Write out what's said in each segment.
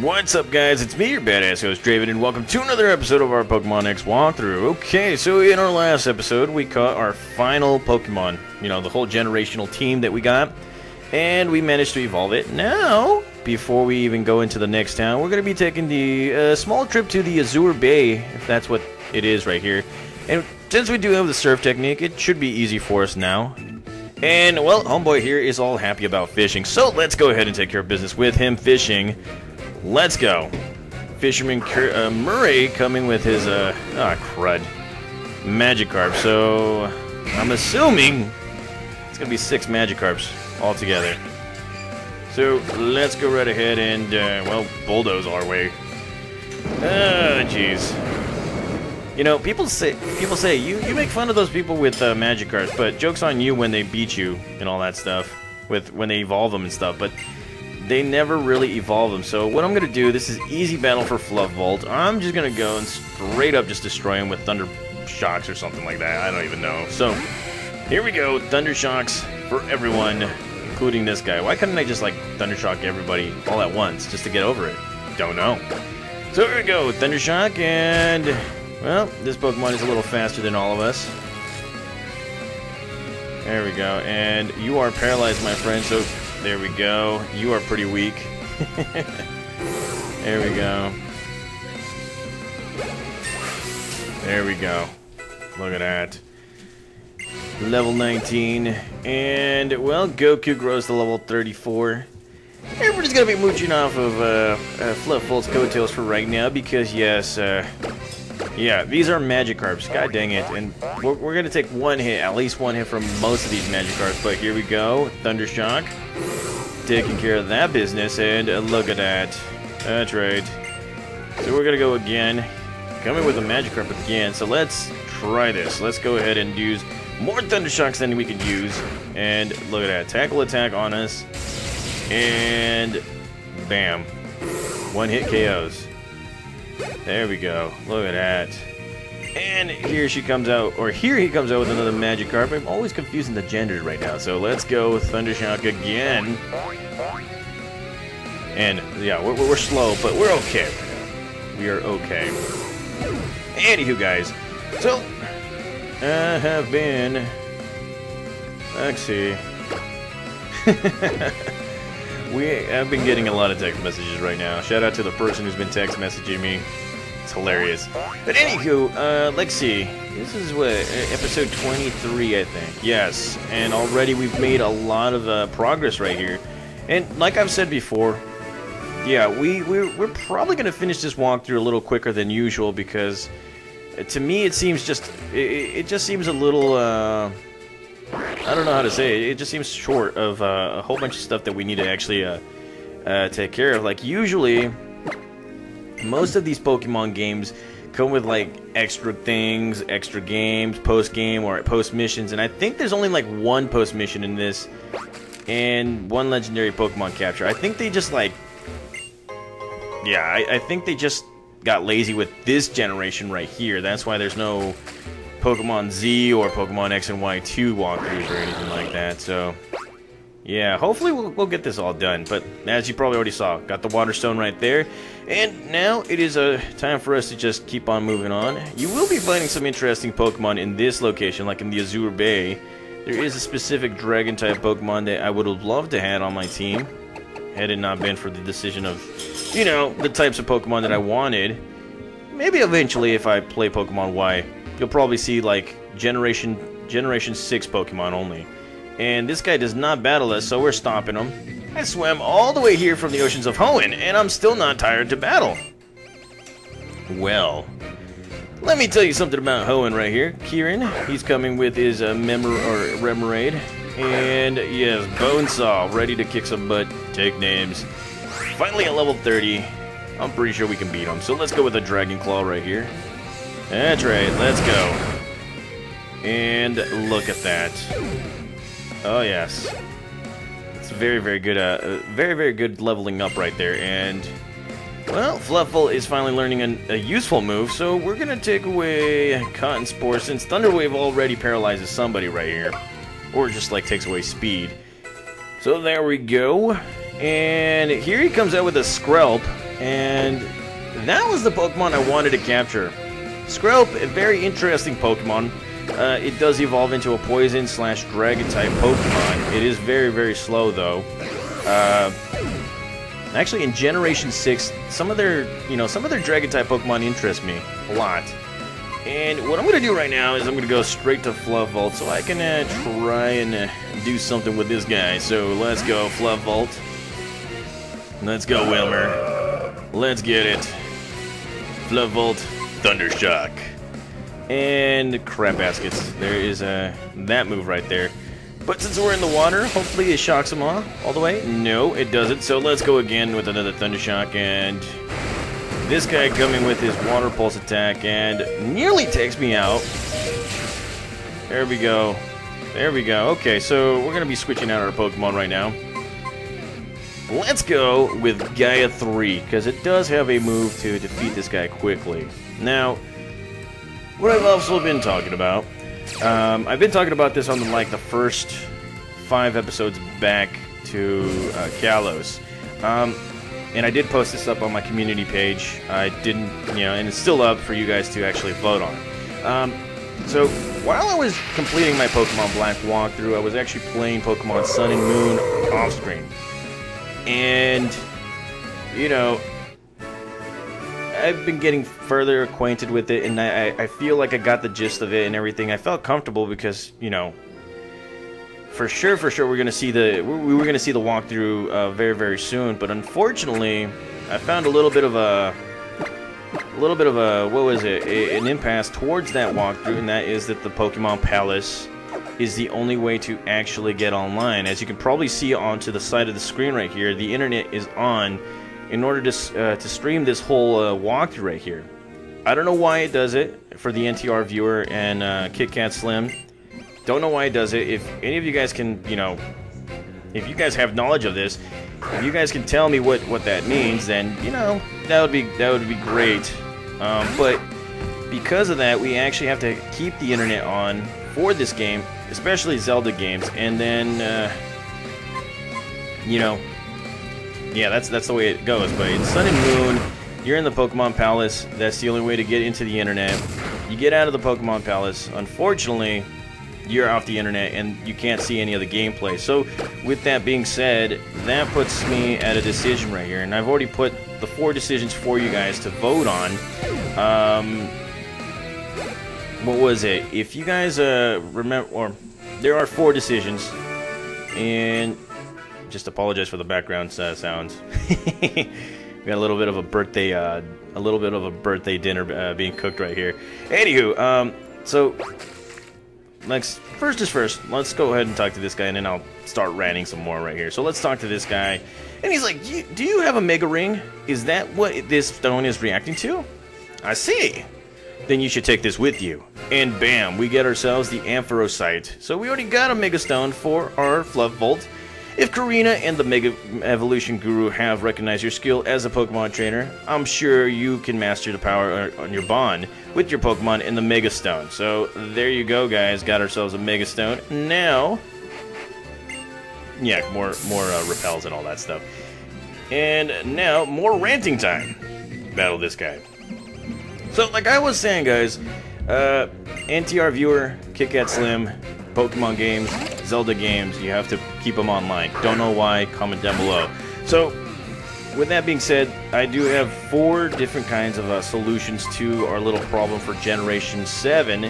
What's up, guys? It's me, your badass host, Draven, and welcome to another episode of our Pokemon X walkthrough. Okay, so in our last episode, we caught our final Pokemon, you know, the whole generational team that we got, and we managed to evolve it. Now, before we even go into the next town, we're going to be taking the uh, small trip to the Azure Bay, if that's what it is right here. And since we do have the surf technique, it should be easy for us now. And, well, homeboy here is all happy about fishing, so let's go ahead and take care of business with him fishing. Let's go. Fisherman Cur uh, Murray coming with his, uh, ah, crud. Magikarp, so I'm assuming it's gonna be six Magikarps altogether. So let's go right ahead and, uh, well, bulldoze our way. Ah, jeez. You know, people say people say you you make fun of those people with uh, Magikarps, but jokes on you when they beat you and all that stuff, with when they evolve them and stuff. But they never really evolve them. So what I'm going to do, this is easy battle for Fluff Volt. I'm just going to go and straight up just destroy him with Thunder Shocks or something like that. I don't even know. So here we go. Thunder Shocks for everyone, including this guy. Why couldn't I just like Thunder Shock everybody all at once just to get over it? Don't know. So here we go. Thunder Shock and... Well, this Pokemon is a little faster than all of us. There we go. And you are paralyzed, my friend, so there we go. You are pretty weak. there we go. There we go. Look at that. Level 19. And, well, Goku grows to level 34. Everybody's gonna be mooching off of uh, uh, Fluff Volt's coattails for right now because, yes, uh, yeah, these are Magikarps. God dang it. And we're, we're going to take one hit, at least one hit from most of these Magikarps. But here we go. Thundershock. Taking care of that business. And look at that. That's right. So we're going to go again. Coming with a Magikarp again. So let's try this. Let's go ahead and use more Thundershocks than we could use. And look at that. Tackle attack on us. And bam. One hit KOs. There we go. Look at that. And here she comes out, or here he comes out with another magic Magikarp. I'm always confusing the genders right now. So let's go with Thundershock again. And yeah, we're, we're slow, but we're okay. We are okay. Anywho, guys. So, I have been... Let's see. we have been getting a lot of text messages right now. Shout out to the person who's been text messaging me. It's hilarious. But anywho, uh, let's see. This is what episode 23, I think. Yes, and already we've made a lot of uh, progress right here. And like I've said before, yeah, we we're, we're probably gonna finish this walkthrough a little quicker than usual because uh, to me it seems just it, it just seems a little. Uh, I don't know how to say it. It just seems short of uh, a whole bunch of stuff that we need to actually uh, uh, take care of. Like, usually, most of these Pokemon games come with, like, extra things, extra games, post-game or post-missions. And I think there's only, like, one post-mission in this and one legendary Pokemon capture. I think they just, like... Yeah, I, I think they just got lazy with this generation right here. That's why there's no Pokemon Z or Pokemon X and Y 2 walkthroughs or anything like that, so... Yeah, hopefully we'll, we'll get this all done, but as you probably already saw, got the Water Stone right there, and now it is a time for us to just keep on moving on. You will be finding some interesting Pokemon in this location, like in the Azure Bay. There is a specific Dragon-type Pokemon that I would have loved to have on my team, had it not been for the decision of, you know, the types of Pokemon that I wanted. Maybe eventually if I play Pokemon Y, you'll probably see like generation generation 6 Pokemon only. And this guy does not battle us, so we're stomping him. I swam all the way here from the oceans of Hoenn, and I'm still not tired to battle. Well, let me tell you something about Hoenn right here. Kieran, he's coming with his uh, memor or Remoraid. And yes, Bonesaw, ready to kick some butt, take names. Finally at level 30. I'm pretty sure we can beat him. So let's go with a Dragon Claw right here. That's right, let's go. And look at that. Oh, yes. It's very, very good, uh, uh, very, very good leveling up right there. And, well, Fluffle is finally learning a, a useful move, so we're to take away Cotton Spore since Thunder Wave already paralyzes somebody right here. Or just, like, takes away speed. So there we go. And here he comes out with a Skrelp. And that was the Pokemon I wanted to capture. Skrelp, a very interesting Pokemon. Uh, it does evolve into a poison slash dragon type Pokemon. It is very, very slow though. Uh, actually, in Generation 6, some of their, you know, some of their dragon type Pokemon interest me a lot. And what I'm going to do right now is I'm going to go straight to Fluff Volt so I can uh, try and uh, do something with this guy. So let's go, Fluff Volt. Let's go, Wilmer. Let's get it. Fluff Volt, Thundershock. And Crab Baskets. There is uh, that move right there. But since we're in the water, hopefully it shocks him off all the way. No, it doesn't. So let's go again with another Thundershock and this guy coming with his water pulse attack and nearly takes me out. There we go. There we go. Okay, so we're going to be switching out our Pokemon right now. Let's go with Gaia 3, because it does have a move to defeat this guy quickly. Now, what I've also been talking about, um, I've been talking about this on the, like the first five episodes back to uh, Kalos. Um, and I did post this up on my community page. I didn't, you know, and it's still up for you guys to actually vote on. Um, so while I was completing my Pokemon Black walkthrough, I was actually playing Pokemon Sun and Moon off screen, and you know, I've been getting further acquainted with it, and I, I feel like I got the gist of it and everything. I felt comfortable because you know for sure, for sure, we're gonna see the we were gonna see the walkthrough uh, very, very soon. But unfortunately, I found a little bit of a, a little bit of a what was it? A, an impasse towards that walkthrough, and that is that the Pokemon Palace is the only way to actually get online. As you can probably see onto the side of the screen right here, the internet is on in order to uh, to stream this whole uh, walkthrough right here. I don't know why it does it for the NTR viewer and uh, KitKat Slim. Don't know why it does it. If any of you guys can, you know, if you guys have knowledge of this, if you guys can tell me what what that means, then you know that would be that would be great. Um, but because of that, we actually have to keep the internet on for this game, especially Zelda games, and then uh, you know, yeah, that's that's the way it goes. But in Sun and Moon, you're in the Pokemon Palace. That's the only way to get into the internet. You get out of the Pokemon Palace. Unfortunately, you're off the internet and you can't see any of the gameplay. So with that being said, that puts me at a decision right here. And I've already put the four decisions for you guys to vote on. Um, what was it? If you guys uh, remember, or there are four decisions, and just apologize for the background uh, sounds. we got a little bit of a birthday, uh, a little bit of a birthday dinner uh, being cooked right here. Anywho, um, so next, first is first, let's go ahead and talk to this guy, and then I'll start ranting some more right here. So let's talk to this guy. And he's like, do you have a Mega Ring? Is that what this stone is reacting to? I see. Then you should take this with you. And bam, we get ourselves the Ampharosite. So we already got a Mega Stone for our Fluff Volt. If Korrina and the Mega Evolution Guru have recognized your skill as a Pokemon trainer, I'm sure you can master the power on your bond with your Pokemon in the Mega Stone. So there you go, guys. Got ourselves a Mega Stone. Now, yeah, more more uh, repels and all that stuff. And now, more ranting time. Battle this guy. So, like I was saying, guys, uh, NTR viewer, KitKat Slim, Pokemon games, Zelda games, you have to keep them online. Don't know why, comment down below. So, with that being said, I do have four different kinds of uh, solutions to our little problem for Generation 7.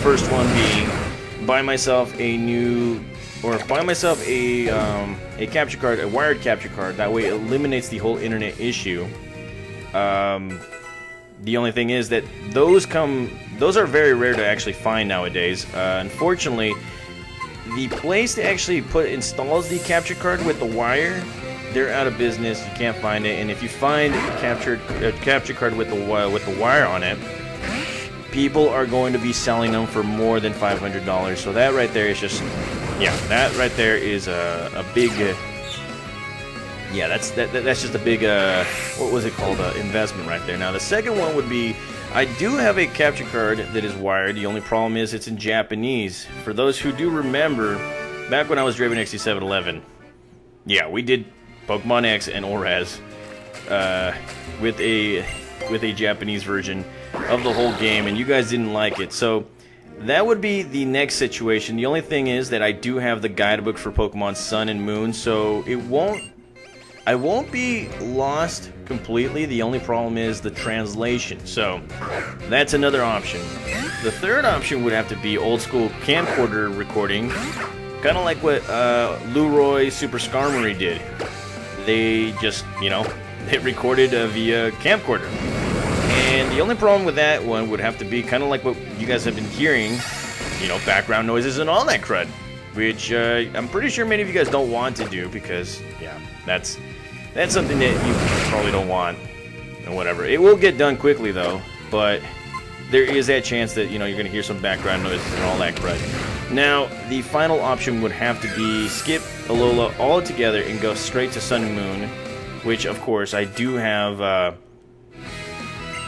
First one being, buy myself a new, or buy myself a, um, a capture card, a wired capture card. That way it eliminates the whole internet issue. Um, the only thing is that those come, those are very rare to actually find nowadays. Uh, unfortunately, the place to actually put installs the capture card with the wire, they're out of business. You can't find it. And if you find a captured a capture card with the with the wire on it, people are going to be selling them for more than five hundred dollars. So that right there is just, yeah, that right there is a, a big. Uh, yeah, that's that, that's just a big uh, what was it called? Uh, investment right there. Now the second one would be I do have a capture card that is wired. The only problem is it's in Japanese. For those who do remember, back when I was Draven Xz711, yeah, we did Pokemon X and ORAS. uh, with a with a Japanese version of the whole game, and you guys didn't like it. So that would be the next situation. The only thing is that I do have the guidebook for Pokemon Sun and Moon, so it won't I won't be lost completely. The only problem is the translation. So that's another option. The third option would have to be old school camcorder recording, kind of like what uh, Lueroi Super Skarmory did. They just, you know, they recorded uh, via camcorder. And the only problem with that one would have to be kind of like what you guys have been hearing, you know, background noises and all that crud. Which uh, I'm pretty sure many of you guys don't want to do because, yeah, that's that's something that you probably don't want and whatever. It will get done quickly though, but there is that chance that you know you're going to hear some background noises and all that crud. Now, the final option would have to be skip Alola altogether and go straight to Sun and Moon, which of course I do have. Uh,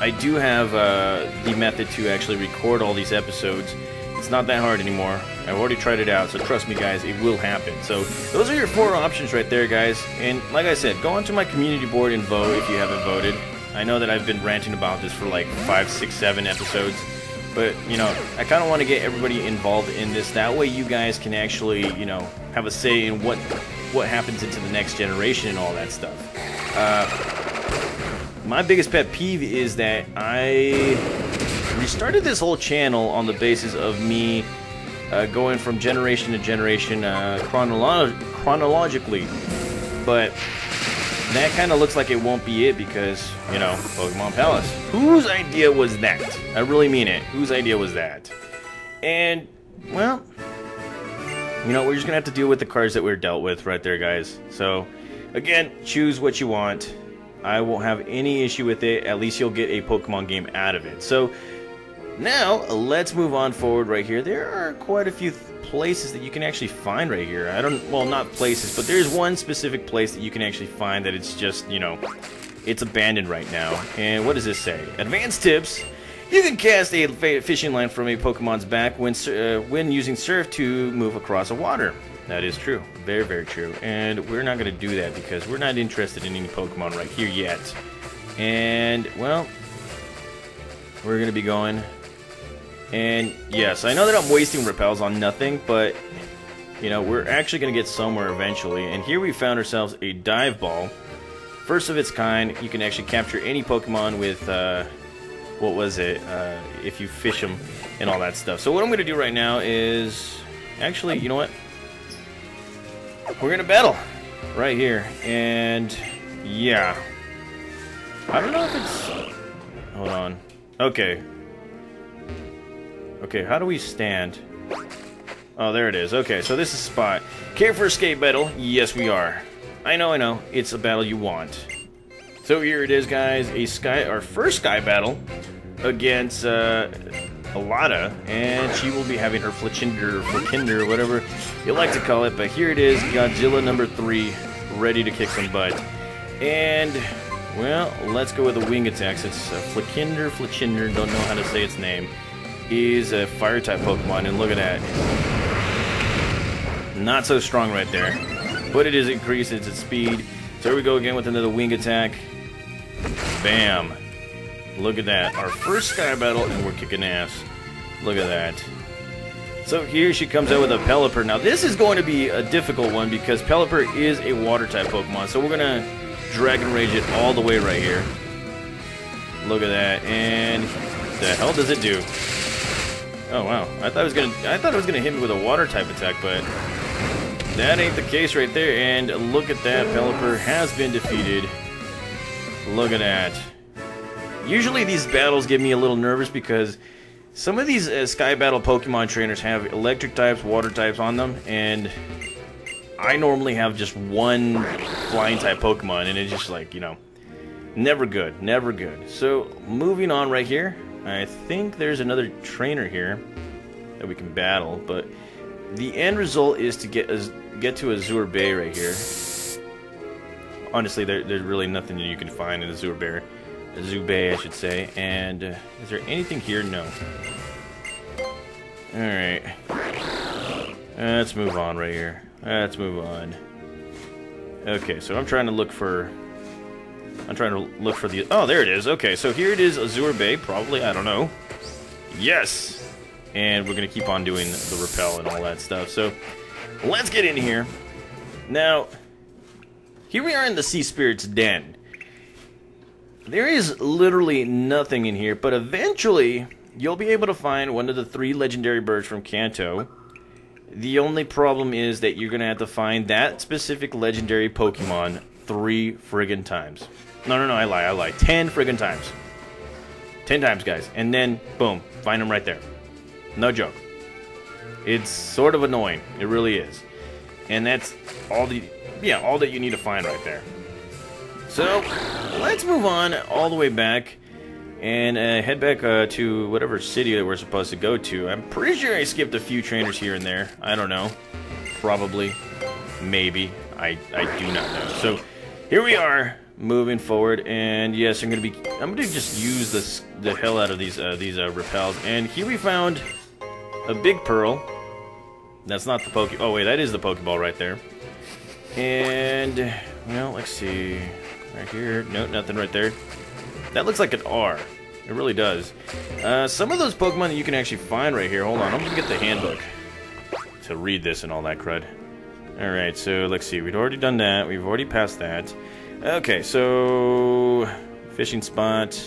I do have uh, the method to actually record all these episodes. It's not that hard anymore. I've already tried it out, so trust me guys, it will happen. So those are your four options right there, guys. And like I said, go onto my community board and vote if you haven't voted. I know that I've been ranting about this for like five, six, seven episodes. But, you know, I kind of want to get everybody involved in this. That way you guys can actually, you know, have a say in what what happens into the next generation and all that stuff. Uh, my biggest pet peeve is that I restarted this whole channel on the basis of me uh, going from generation to generation uh, chronolo chronologically. But that kind of looks like it won't be it because, you know, Pokemon Palace. Whose idea was that? I really mean it. Whose idea was that? And, well, you know, we're just going to have to deal with the cards that we're dealt with right there, guys. So, again, choose what you want. I won't have any issue with it. At least you'll get a Pokemon game out of it. So, now, let's move on forward right here. There are quite a few places that you can actually find right here. I don't, well, not places, but there's one specific place that you can actually find that it's just, you know, it's abandoned right now. And what does this say? Advanced tips. You can cast a fishing line from a Pokemon's back when, uh, when using Surf to move across a water. That is true. Very, very true. And we're not going to do that because we're not interested in any Pokemon right here yet. And, well, we're going to be going and yes, I know that I'm wasting repels on nothing, but you know, we're actually going to get somewhere eventually. And here we found ourselves a dive ball. First of its kind, you can actually capture any Pokemon with, uh, what was it, uh, if you fish them and all that stuff. So what I'm going to do right now is, actually, you know what? We're going to battle right here. And, yeah. I don't know if it's... Hold on. Okay, Okay, how do we stand? Oh, there it is. Okay, so this is spot. Care for a skate battle? Yes, we are. I know, I know. It's a battle you want. So here it is, guys. A sky, our first sky battle against uh, Alada, and she will be having her Flachinder, Flakinder, whatever you like to call it. But here it is, Godzilla number three, ready to kick some butt. And well, let's go with the wing attacks. It's uh, Flakinder, Flachinder. Don't know how to say its name is a fire type Pokemon, and look at that. Not so strong right there. But it is increased its speed. So here we go again with another wing attack. Bam. Look at that. Our first Sky Battle, and we're kicking ass. Look at that. So here she comes out with a Pelipper. Now this is going to be a difficult one because Pelipper is a water type Pokemon. So we're going to Dragon Rage it all the way right here. Look at that. And the hell does it do? Oh wow! I thought it was gonna. I thought it was gonna hit me with a water type attack, but that ain't the case right there. And look at that, Pelipper has been defeated. Look at that. Usually these battles get me a little nervous because some of these uh, Sky Battle Pokemon trainers have electric types, water types on them, and I normally have just one flying type Pokemon, and it's just like, you know, never good, never good. So, moving on right here, I think there's another trainer here that we can battle, but the end result is to get get to Azure Bay right here. Honestly, there, there's really nothing you can find in Azure Bay, Azure Bay, I should say. And uh, is there anything here? No. All right. Let's move on right here. Let's move on. Okay, so I'm trying to look for I'm trying to look for the... Oh, there it is. Okay, so here it is, Azure Bay, probably. I don't know. Yes! And we're going to keep on doing the repel and all that stuff. So, let's get in here. Now, here we are in the Sea Spirit's Den. There is literally nothing in here, but eventually you'll be able to find one of the three legendary birds from Kanto. The only problem is that you're going to have to find that specific legendary Pokemon three friggin' times. No, no, no, I lie, I lie. Ten friggin' times. Ten times, guys. And then, boom, find them right there. No joke. It's sort of annoying. It really is. And that's all the, yeah, all that you need to find right there. So, let's move on all the way back and uh, head back uh, to whatever city that we're supposed to go to. I'm pretty sure I skipped a few trainers here and there. I don't know. Probably. Maybe. I, I do not know. So, here we are moving forward, and yes, I'm gonna be I'm gonna just use this the hell out of these uh, these uh, repels. And here we found a big pearl. That's not the poke. Oh wait, that is the Pokeball right there. And well, let's see, right here. No, nothing right there. That looks like an R. It really does. Uh, some of those Pokemon that you can actually find right here. Hold on, I'm gonna get the handbook to read this and all that crud. Alright, so let's see. We've already done that. We've already passed that. Okay, so... Fishing spot.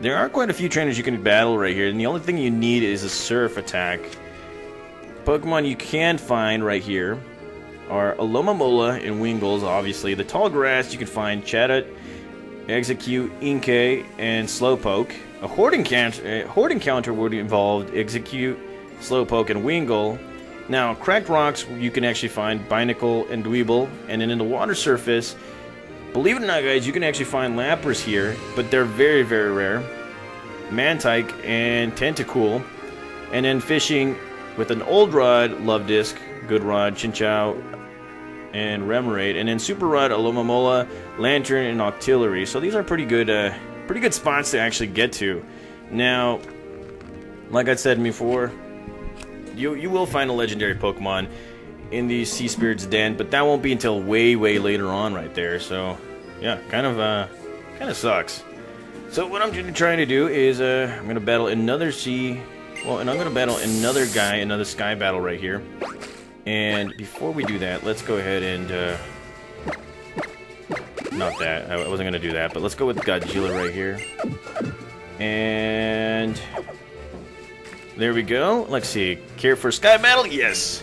There are quite a few trainers you can battle right here, and the only thing you need is a surf attack. Pokemon you can find right here are Alomomola and Wingulls, obviously. The tall grass you can find Chatot, Exeggcute, Inkay, and Slowpoke. A Horde encounter, Horde encounter would involve Exeggcute, Slowpoke, and Wingull. Now, cracked rocks you can actually find Binacle and Dwebble, and then in the water surface, Believe it or not, guys, you can actually find Lapras here, but they're very, very rare. Mantyke and Tentacool. And then fishing with an Old Rod, Luvdisc, Good Rod, Chinchou, and Remoraid. And then Super Rod, Alomomola, Lanturn, and Octillery. So these are pretty good, uh, pretty good spots to actually get to. Now, like I said before, you, you will find a legendary Pokemon in the Sea Spirit's Den, but that won't be until way, way later on right there. So, yeah, kind of, uh, kind of sucks. So what I'm trying to do is, uh, I'm to battle another sea, well, and I'm to battle another guy, another sky battle right here. And before we do that, let's go ahead and, uh, not that, I wasn't to do that, but let's go with Godzilla right here. And... There we go. Let's see. Care for Sky Battle? Yes.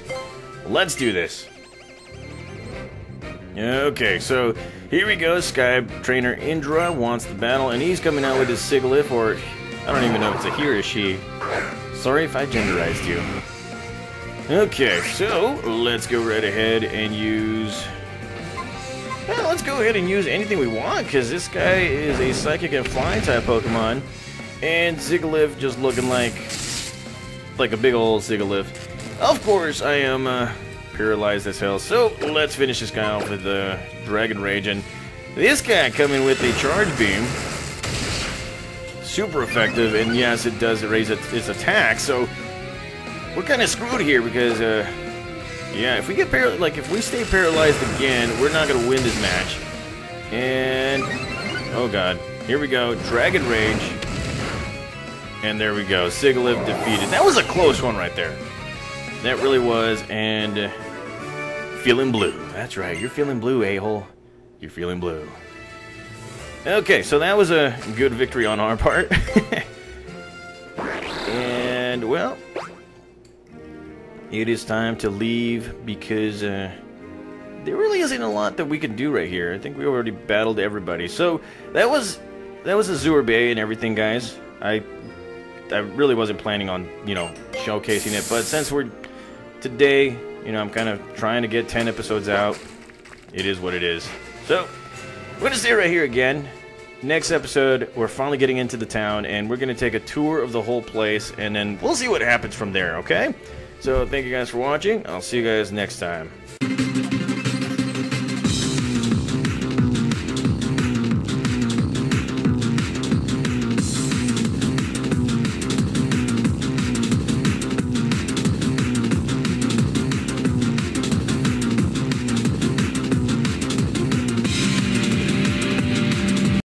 Let's do this. Okay, so here we go. Sky Trainer Indra wants the battle, and he's coming out with his Sigilyph, or I don't even know if it's a he or she. Sorry if I genderized you. Okay, so let's go right ahead and use... Well, let's go ahead and use anything we want, because this guy is a Psychic and Flying type Pokemon, and Sigilyph just looking like like a big old Sigilyph. Of course, I am uh, paralyzed as hell, so let's finish this guy off with the uh, Dragon Rage. And this guy coming with a Charge Beam. Super effective, and yes, it does raise its, attack, so we're kind of screwed here because, uh, yeah, if we get paralyzed, like, if we stay paralyzed again, we're not going to win this match. And, oh god, here we go, Dragon Rage. And there we go, Sigilyph defeated. That was a close one right there. That really was, and uh, feeling blue. That's right, you're feeling blue, a-hole. You're feeling blue. Okay, so that was a good victory on our part. and, well, it is time to leave because uh, there really isn't a lot that we can do right here. I think we already battled everybody. So that was that was Azure Bay and everything, guys. I I really wasn't planning on you know showcasing it, but since we're today, you know, I'm kind of trying to get 10 episodes out. It is what it is. So, we're going to stay right here again. Next episode, we're finally getting into the town, and we're going to take a tour of the whole place, and then we'll see what happens from there, okay? So, thank you guys for watching. I'll see you guys next time.